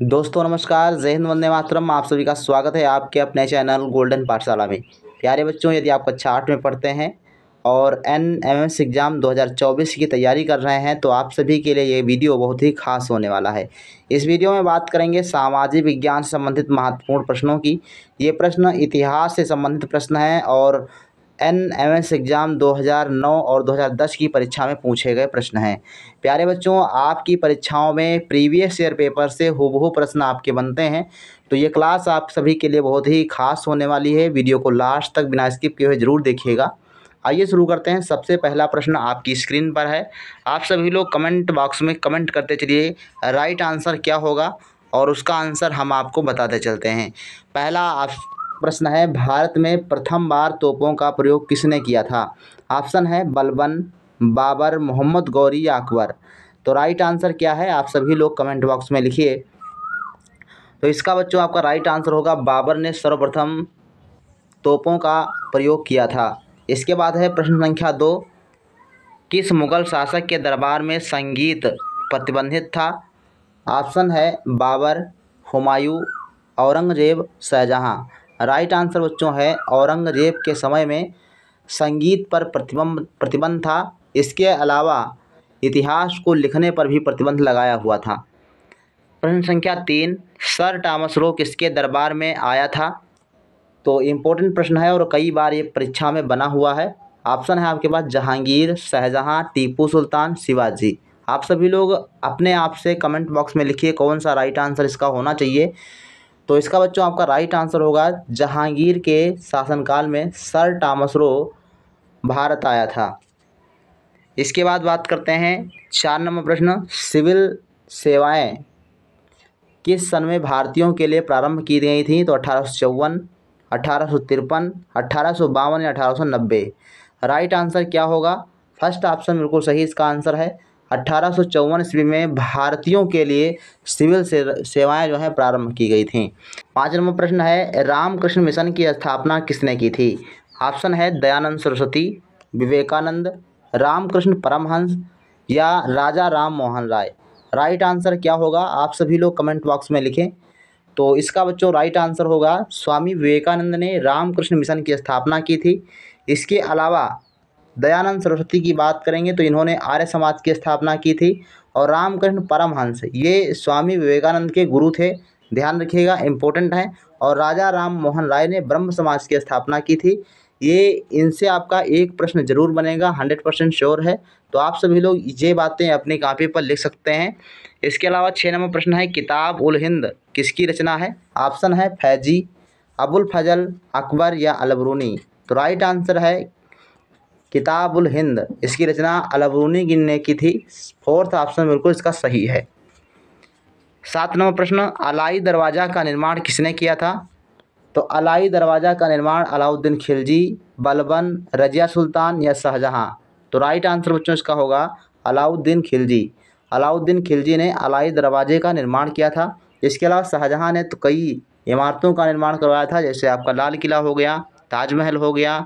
दोस्तों, नमस्कार। जय हिंद, वंदे मातरम। आप सभी का स्वागत है आपके अपने चैनल गोल्डन पाठशाला में। प्यारे बच्चों, यदि आप कक्षा आठ में पढ़ते हैं और एन एम एस एग्ज़ाम 2024 की तैयारी कर रहे हैं तो आप सभी के लिए ये वीडियो बहुत ही खास होने वाला है। इस वीडियो में बात करेंगे सामाजिक विज्ञान से संबंधित महत्वपूर्ण प्रश्नों की। ये प्रश्न इतिहास से संबंधित प्रश्न हैं और एन एम एस एग्ज़ाम 2009 और 2010 की परीक्षा में पूछे गए प्रश्न हैं। प्यारे बच्चों, आपकी परीक्षाओं में प्रीवियस ईयर पेपर से हूबहू प्रश्न आपके बनते हैं। तो ये क्लास आप सभी के लिए बहुत ही खास होने वाली है। वीडियो को लास्ट तक बिना स्किप किए हुए ज़रूर देखिएगा। आइए शुरू करते हैं। सबसे पहला प्रश्न आपकी स्क्रीन पर है। आप सभी लोग कमेंट बॉक्स में कमेंट करते चलिए, राइट आंसर क्या होगा? और उसका आंसर हम आपको बताते चलते हैं। पहला आप प्रश्न है, भारत में प्रथम बार तोपों का प्रयोग किसने किया था? ऑप्शन है बलबन, बाबर, मोहम्मद गौरी या अकबर। तो राइट आंसर क्या है? आप सभी लोग कमेंट बॉक्स में लिखिए। तो इसका बच्चों, आपका राइट आंसर होगा, बाबर ने सर्वप्रथम तोपों का प्रयोग किया था। इसके बाद है प्रश्न संख्या दो। किस मुग़ल शासक के दरबार में संगीत प्रतिबंधित था? ऑप्शन है बाबर, हुमायूं, औरंगज़ेब, शाहजहाँ। राइट आंसर बच्चों है, औरंगज़ेब के समय में संगीत पर प्रतिबंध प्रतिबंध था। इसके अलावा इतिहास को लिखने पर भी प्रतिबंध लगाया हुआ था। प्रश्न संख्या तीन, सर टॉमस रो किसके दरबार में आया था? तो इम्पोर्टेंट प्रश्न है और कई बार ये परीक्षा में बना हुआ है। ऑप्शन है आपके पास जहांगीर, शाहजहाँ, टीपू सुल्तान, शिवाजी। आप सभी लोग अपने आप से कमेंट बॉक्स में लिखिए कौन सा राइट आंसर इसका होना चाहिए। तो इसका बच्चों आपका राइट आंसर होगा, जहांगीर के शासनकाल में सर टॉमस रो भारत आया था। इसके बाद बात करते हैं चार नंबर प्रश्न, सिविल सेवाएँ किस सन में भारतीयों के लिए प्रारंभ की गई थी? तो अठारह सौ चौवन, अठारह सौ तिरपन, अठारह सौ बावन या अठारह सौ नब्बे। राइट आंसर क्या होगा? फ़र्स्ट ऑप्शन बिल्कुल सही, इसका आंसर है अट्ठारह ईस्वी में भारतीयों के लिए सिविल से, सेवाएँ जो है प्रारंभ की गई थी। पाँच नंबर प्रश्न है, रामकृष्ण मिशन की स्थापना किसने की थी? ऑप्शन है, दयानंद सरस्वती, विवेकानंद, रामकृष्ण परमहंस या राजा राम मोहन राय। राइट आंसर क्या होगा? आप सभी लोग कमेंट बॉक्स में लिखें। तो इसका बच्चों राइट आंसर होगा, स्वामी विवेकानंद ने रामकृष्ण मिशन की स्थापना की थी। इसके अलावा दयानंद सरस्वती की बात करेंगे तो इन्होंने आर्य समाज की स्थापना की थी और रामकृष्ण परमहंस, ये स्वामी विवेकानंद के गुरु थे। ध्यान रखिएगा इम्पोर्टेंट हैं। और राजा राम मोहन राय ने ब्रह्म समाज की स्थापना की थी। ये, इनसे आपका एक प्रश्न ज़रूर बनेगा हंड्रेड परसेंट श्योर है। तो आप सभी लोग ये बातें अपनी कापी पर लिख सकते हैं। इसके अलावा छः नंबर प्रश्न है, किताब उल हिंद किसकी रचना है? ऑप्शन है फैजी, अबुल फजल, अकबर या अलबरूनी? तो राइट आंसर है किताबुल हिंद। इसकी रचना अलबरूनी गिन ने की थी। फोर्थ ऑप्शन बिल्कुल इसका सही है। सात नंबर प्रश्न, अलाई दरवाज़ा का निर्माण किसने किया था? तो अलाई दरवाज़ा का निर्माण अलाउद्दीन खिलजी, बलबन, रजिया सुल्तान या शाहजहाँ। तो राइट आंसर बच्चों इसका होगा अलाउद्दीन खिलजी। अलाउद्दीन खिलजी ने अलाई दरवाजे का निर्माण किया था। इसके अलावा शाहजहाँ ने तो कई इमारतों का निर्माण करवाया था, जैसे आपका लाल किला हो गया ताजमहल हो गया,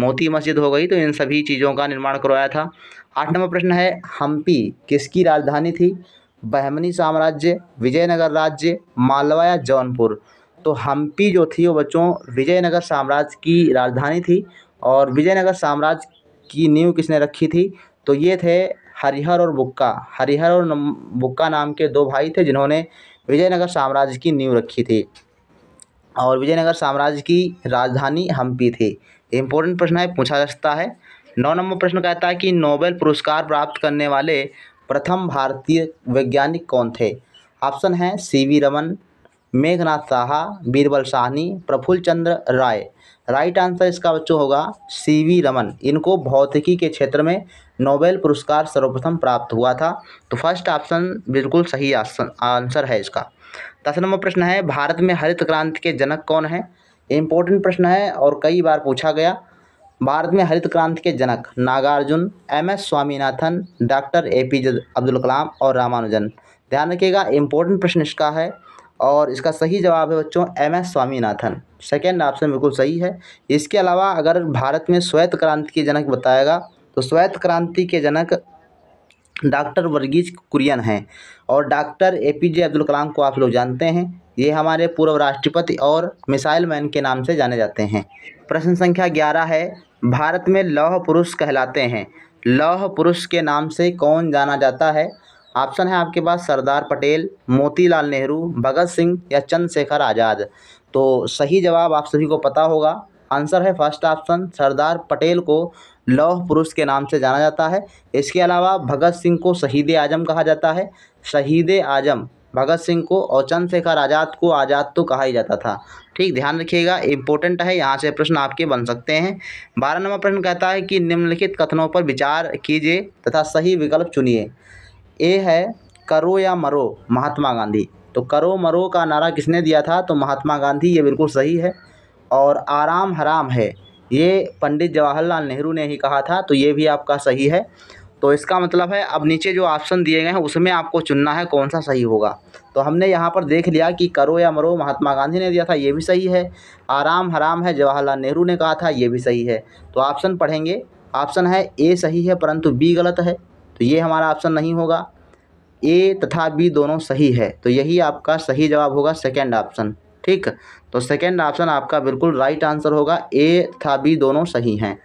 मोती मस्जिद हो गई तो इन सभी चीज़ों का निर्माण करवाया था। आठ नंबर प्रश्न है, हम्पी किसकी राजधानी थी? बहमनी साम्राज्य, विजयनगर राज्य, मालवा या जौनपुर? तो हम्पी जो थी वो बच्चों, विजयनगर साम्राज्य की राजधानी थी, और विजयनगर साम्राज्य की नींव किसने रखी थी? तो ये थे हरिहर और बुक्का। हरिहर और बुक्का नाम के दो भाई थे जिन्होंने विजयनगर साम्राज्य की नींव रखी थी। और विजयनगर साम्राज्य की राजधानी हम्पी थी। इम्पोर्टेंट प्रश्न है, पूछा जा सकता है। नौ नंबर प्रश्न कहता है कि नोबेल पुरस्कार प्राप्त करने वाले प्रथम भारतीय वैज्ञानिक कौन थे? ऑप्शन है C V Raman, Meghnad Saha, Birbal Sahni, Prafulla Chandra Ray. Right answer इसका बच्चों होगा सी वी रमन। इनको भौतिकी के क्षेत्र में नोबेल पुरस्कार सर्वप्रथम प्राप्त हुआ था। तो फ़र्स्ट ऑप्शन बिल्कुल सही आंसर है इसका। दस नंबर प्रश्न है, भारत में हरित क्रांति के जनक कौन है? इम्पोर्टेंट प्रश्न है और कई बार पूछा गया। भारत में हरित क्रांति के जनक Nagarjuna, M S Swaminathan, doctor A P J Abdul Kalam और रामानुजन। ध्यान रखिएगा इम्पोर्टेंट प्रश्न इसका है और इसका सही जवाब है बच्चों, M S Swaminathan. Second option बिल्कुल सही है। इसके अलावा अगर भारत में श्वेत क्रांति के जनक बताएगा तो श्वेत क्रांति के जनक डॉक्टर वर्गीज कुरियन हैं और doctor A P J Abdul Kalam को आप लोग जानते हैं। ये हमारे पूर्व राष्ट्रपति और मिसाइल मैन के नाम से जाने जाते हैं। प्रश्न संख्या ग्यारह है, भारत में लौह पुरुष कहलाते हैं। लौह पुरुष के नाम से कौन जाना जाता है? ऑप्शन है आपके पास सरदार पटेल, मोतीलाल नेहरू, भगत सिंह या चंद्रशेखर आज़ाद। तो सही जवाब आप सभी को पता होगा आंसर है फ़र्स्ट ऑप्शन, सरदार पटेल को लौह पुरुष के नाम से जाना जाता है। इसके अलावा भगत सिंह को शहीद आज़म कहा जाता है। शहीद आज़म, भगत सिंह को और चंद्रशेखर आज़ाद को आज़ाद तो कहा ही जाता था। ठीक, ध्यान रखिएगा इंपॉर्टेंट है, यहाँ से प्रश्न आपके बन सकते हैं। बारह नंबर प्रश्न कहता है कि निम्नलिखित कथनों पर विचार कीजिए तथा सही विकल्प चुनिए। ए है, करो या मरो, महात्मा गांधी। तो करो मरो का नारा किसने दिया था? तो महात्मा गांधी, ये बिल्कुल सही है। और आराम हराम है। ये पंडित जवाहरलाल नेहरू ने ही कहा था तो ये भी आपका सही है। तो इसका मतलब है, अब नीचे जो ऑप्शन दिए गए हैं, उसमें आपको चुनना है कौन सा सही होगा। तो हमने यहाँ पर देख लिया कि करो या मरो, महात्मा गांधी ने दिया था, ये भी सही है। आराम हराम है, जवाहरलाल नेहरू ने कहा था, ये भी सही है। तो ऑप्शन पढ़ेंगे। ऑप्शन है ए सही है, परंतु बी गलत है। तो ये हमारा ऑप्शन नहीं होगा। ए तथा बी दोनों सही है। तो यही आपका सही जवाब होगा सेकेंड ऑप्शन ठीक? तो सेकेंड ऑप्शन आपका बिल्कुल राइट आंसर होगा। ए तथा बी दोनों सही हैं।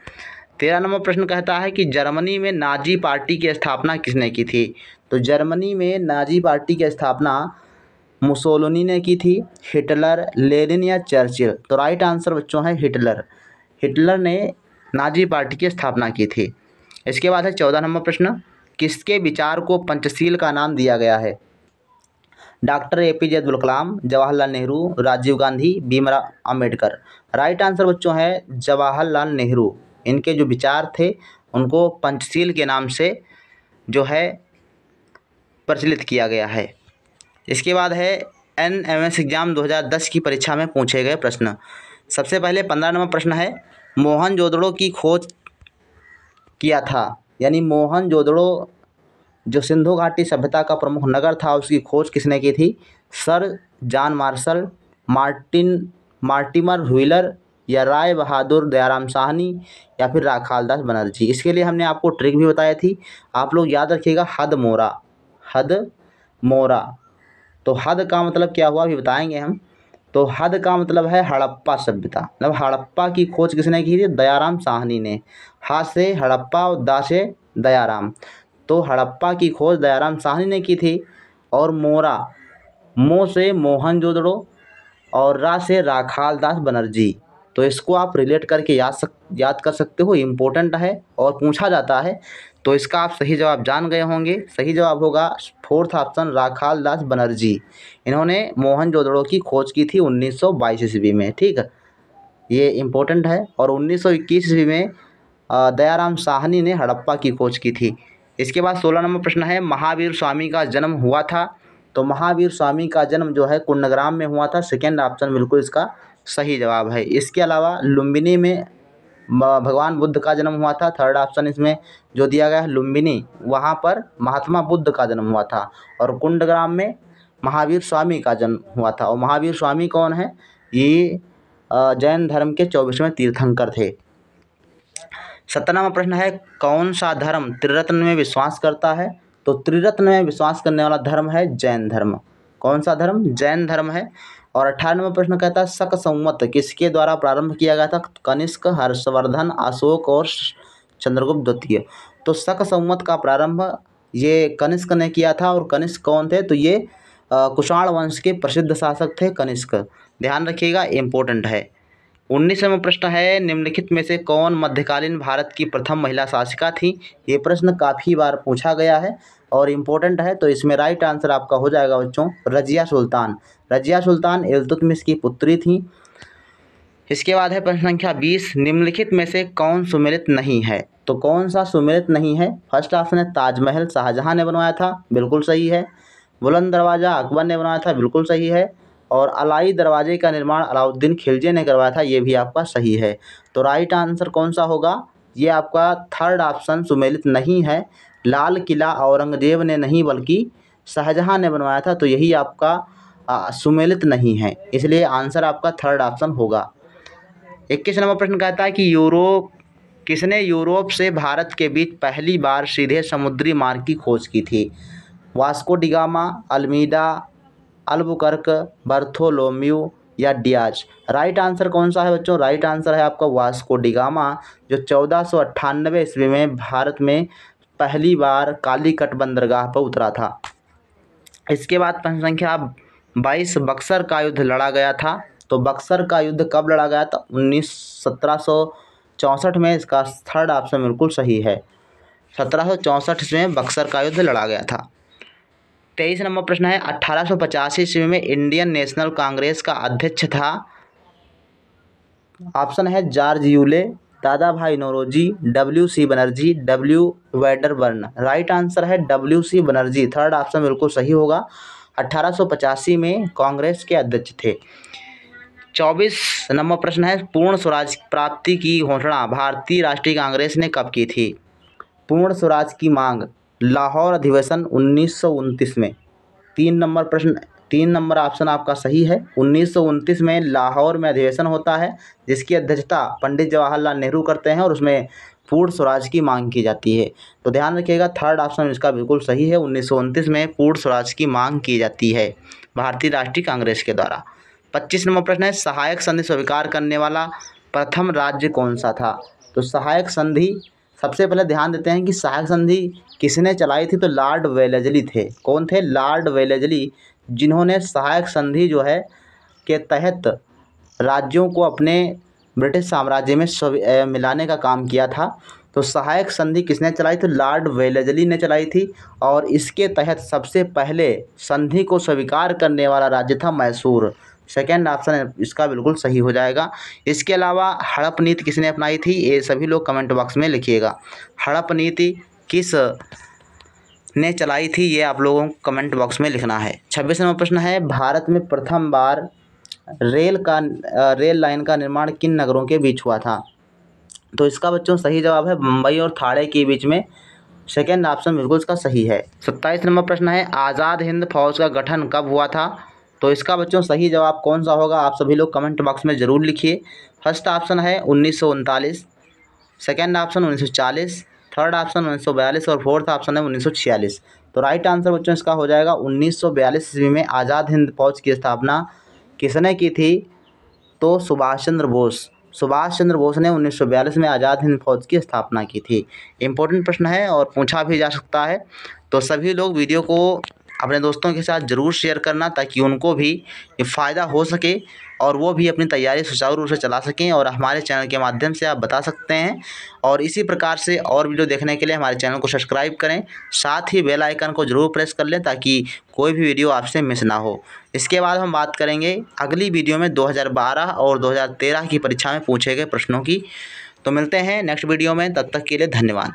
तेरह नंबर प्रश्न कहता है कि जर्मनी में नाजी पार्टी की स्थापना किसने की थी? तो जर्मनी में नाजी पार्टी की स्थापना मुसोलिनी ने की थी, हिटलर, लेनिन या चर्चिल? तो राइट आंसर बच्चों है हिटलर। हिटलर ने नाजी पार्टी की स्थापना की थी। इसके बाद है चौदह नंबर प्रश्न। किसके विचार को पंचशील का नाम दिया गया है? Doctor A P J Abdul Kalam, Jawaharlal Nehru, Rajiv Gandhi, Bhimrao Ambedkar right answer बच्चों है जवाहरलाल नेहरू। इनके जो विचार थे, उनको पंचशील के नाम से जो है प्रचलित किया गया है। इसके बाद है एन एम एस एग्ज़ाम 2010 की परीक्षा में पूछे गए प्रश्न। सबसे पहले पंद्रह नंबर प्रश्न है, मोहन जोदड़ो की खोज किया था? यानी मोहन जोदड़ो जो सिंधु घाटी सभ्यता का प्रमुख नगर था, उसकी खोज किसने की थी? Sir John Marshall, Martin, Mortimer Wheeler या राय बहादुर दयाराम साहनी या फिर राखालदास बनर्जी? इसके लिए हमने आपको ट्रिक भी बताई थी। आप लोग याद रखिएगा, हद मोरा। हद मोरा। तो हद का मतलब क्या हुआ, अभी बताएँगे हम। तो हद का मतलब है हड़प्पा सभ्यता। मतलब हड़प्पा की खोज किसने की थी? दयाराम साहनी ने। हा से हड़प्पा और दा से दयाराम। तो हड़प्पा की खोज दयाराम साहनी ने की थी और मोरा मो से मोहन जोदड़ो और रा से राखाल दास बनर्जी। तो इसको आप रिलेट करके याद सक, याद कर सकते हो इम्पोर्टेंट है और पूछा जाता है। तो इसका आप सही जवाब जान गए होंगे। सही जवाब होगा फोर्थ ऑप्शन राखाल दास बनर्जी। इन्होंने मोहन जोदड़ो की खोज की थी उन्नीस सौ बाईस ईस्वी में, ठीक? है ये इम्पोर्टेंट है और उन्नीस सौ इक्कीस ईस्वी में दयाराम साहनी ने हड़प्पा की खोज की थी। इसके बाद सोलह नंबर प्रश्न है, महावीर स्वामी का जन्म हुआ था। तो महावीर स्वामी का जन्म जो है कुंडग्राम में हुआ था। सेकेंड ऑप्शन बिल्कुल इसका सही जवाब है। इसके अलावा लुम्बिनी में भगवान बुद्ध का जन्म हुआ था। थर्ड ऑप्शन इसमें जो दिया गया है, लुम्बिनी, वहाँ पर महात्मा बुद्ध का जन्म हुआ था। और कुंडग्राम में महावीर स्वामी का जन्म हुआ था। और महावीर स्वामी कौन है? ये जैन धर्म के चौबीसवें तीर्थंकर थे। सत्रहवा प्रश्न है, कौन सा धर्म त्रिरत्न में विश्वास करता है? तो त्रिरत्न में विश्वास करने वाला धर्म है जैन धर्म। कौन सा धर्म? जैन धर्म है। और अठारहवा प्रश्न कहता है, शक संवत, किसके द्वारा प्रारंभ किया गया था? कनिष्क, हर्षवर्धन, अशोक और चंद्रगुप्त द्वितीय। तो शक संवत का प्रारंभ ये कनिष्क ने किया था और कनिष्क कौन थे? तो ये कुषाण वंश के प्रसिद्ध शासक थे कनिष्क। ध्यान रखिएगा इम्पोर्टेंट है। उन्नीसवें प्रश्न है, निम्नलिखित में से कौन मध्यकालीन भारत की प्रथम महिला शासिका थी? ये प्रश्न काफ़ी बार पूछा गया है और इम्पोर्टेंट है तो इसमें राइट आंसर आपका हो जाएगा बच्चों, रजिया सुल्तान। रजिया सुल्तान इल्तुतमिश की पुत्री थी। इसके बाद है प्रश्न संख्या बीस, निम्नलिखित में से कौन सुमेलित नहीं है? तो कौन सा सुमेलित नहीं है? फ़र्स्ट ऑप्शन है ताजमहल शाहजहाँ ने बनवाया था, बिल्कुल सही है। बुलंद दरवाज़ा अकबर ने बनवाया था, बिल्कुल सही है। और अलाई दरवाजे का निर्माण अलाउद्दीन खिलजी ने करवाया था, ये भी आपका सही है। तो राइट आंसर कौन सा होगा? ये आपका थर्ड ऑप्शन सुमेलित नहीं है। लाल किला औरंगज़ेब ने नहीं, बल्कि शाहजहाँ ने बनवाया था तो यही आपका सुमेलित नहीं है। इसलिए आंसर आपका थर्ड ऑप्शन होगा। इक्कीस नंबर प्रश्न कहता है कि यूरोप, किसने यूरोप से भारत के बीच पहली बार सीधे समुद्री मार्ग की खोज की थी? Vasco da Gama Almeida Albuquerque Bartholomew या डियाज। राइट आंसर कौन सा है बच्चों? राइट आंसर है आपका वास्को डिगामा जो चौदह सौ अट्ठानबे ईस्वी में भारत में पहली बार कालीकट बंदरगाह पर उतरा था। इसके बाद प्रश्न संख्या बाईस, बक्सर का युद्ध लड़ा गया था। तो बक्सर का युद्ध कब लड़ा गया था? उन्नीस, सत्रह सौ चौंसठ में। इसका थर्ड ऑप्शन बिल्कुल सही है। सत्रह सौ चौंसठ में बक्सर का युद्ध लड़ा गया था। तेईस नंबर प्रश्न है अट्ठारह सौ पचासी ईस्वी में इंडियन नेशनल कांग्रेस का अध्यक्ष था। ऑप्शन है George Yule, Dadabhai Naoroji, W C Banerjee, W Wedderburn right answer है W C Banerjee. Third option बिल्कुल सही होगा अट्ठारह में कांग्रेस के अध्यक्ष थे। चौबीस नंबर प्रश्न है, पूर्ण स्वराज प्राप्ति की घोषणा भारतीय राष्ट्रीय कांग्रेस ने कब की थी? पूर्ण स्वराज की मांग लाहौर अधिवेशन उन्नीस सौ उनतीस में। तीन नंबर प्रश्न, तीन नंबर ऑप्शन आपका सही है। उन्नीस सौ उनतीस में लाहौर में अधिवेशन होता है, जिसकी अध्यक्षता पंडित जवाहरलाल नेहरू करते हैं और उसमें पूर्ण स्वराज की मांग की जाती है। तो ध्यान रखिएगा थर्ड ऑप्शन इसका बिल्कुल सही है। उन्नीस सौ उनतीस में पूर्ण स्वराज की मांग की जाती है भारतीय राष्ट्रीय कांग्रेस के द्वारा। पच्चीस नंबर प्रश्न है, सहायक संधि स्वीकार करने वाला प्रथम राज्य कौन सा था? तो सहायक संधि सबसे पहले ध्यान देते हैं कि सहायक संधि किसने चलाई थी? तो लॉर्ड वेलेजली थे। कौन थे? लॉर्ड वेलेजली, जिन्होंने सहायक संधि जो है के तहत राज्यों को अपने ब्रिटिश साम्राज्य में मिलाने का काम किया था। तो सहायक संधि किसने चलाई थी? लॉर्ड वेलेजली ने चलाई थी और इसके तहत सबसे पहले संधि को स्वीकार करने वाला राज्य था मैसूर। सेकेंड ऑप्शन इसका बिल्कुल सही हो जाएगा। इसके अलावा, हड़प नीति किसने अपनाई थी? ये सभी लोग कमेंट बॉक्स में लिखिएगा। हड़प नीति किस ने चलाई थी? ये आप लोगों को कमेंट बॉक्स में लिखना है। छब्बीस नंबर प्रश्न है, भारत में प्रथम बार रेल का रेल लाइन का निर्माण किन नगरों के बीच हुआ था? तो इसका बच्चों सही जवाब है मुंबई और थाड़े के बीच में। सेकेंड ऑप्शन बिल्कुल इसका सही है। सत्ताईस नंबर प्रश्न है, आज़ाद हिंद फौज का गठन कब हुआ था? तो इसका बच्चों सही जवाब कौन सा होगा, आप सभी लोग कमेंट बॉक्स में ज़रूर लिखिए। फ़र्स्ट ऑप्शन है उन्नीस सेकेंड ऑप्शन उन्नीस सौ चालीस, थर्ड ऑप्शन उन्नीस सौ बयालीस और फोर्थ ऑप्शन है उन्नीस सौ छियालीस। तो राइट आंसर बच्चों इसका हो जाएगा उन्नीस ईस्वी में आज़ाद हिंद फौज की स्थापना किसने की थी? तो सुभाष चंद्र बोस। सुभाष चंद्र बोस ने उन्नीस सौ बयालीस में आज़ाद हिंद फौज की स्थापना की थी। इम्पोर्टेंट प्रश्न है और पूछा भी जा सकता है। तो सभी लोग वीडियो को अपने दोस्तों के साथ ज़रूर शेयर करना ताकि उनको भी फ़ायदा हो सके और वो भी अपनी तैयारी सुचारू रूप से चला सकें और हमारे चैनल के माध्यम से आप बता सकते हैं। और इसी प्रकार से और वीडियो देखने के लिए हमारे चैनल को सब्सक्राइब करें। साथ ही बेल आइकन को ज़रूर प्रेस कर लें ताकि कोई भी वीडियो आपसे मिस ना हो। इसके बाद हम बात करेंगे अगली वीडियो में 2012 और 2013 की परीक्षा में पूछे गए प्रश्नों की। तो मिलते हैं नेक्स्ट वीडियो में, तब तक के लिए धन्यवाद।